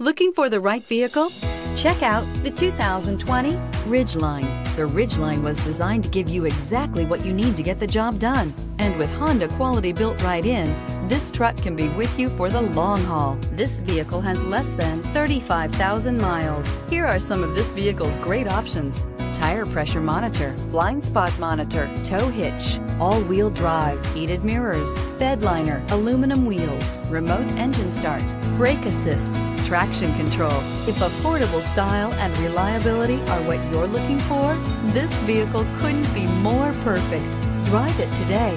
Looking for the right vehicle? Check out the 2020 Ridgeline. The Ridgeline was designed to give you exactly what you need to get the job done. And with Honda quality built right in, this truck can be with you for the long haul. This vehicle has less than 35,000 miles. Here are some of this vehicle's great options. Tire pressure monitor, blind spot monitor, tow hitch, all-wheel drive, heated mirrors, bed liner, aluminum wheels, remote engine start, brake assist, traction control. If affordable style and reliability are what you're looking for, this vehicle couldn't be more perfect. Drive it today.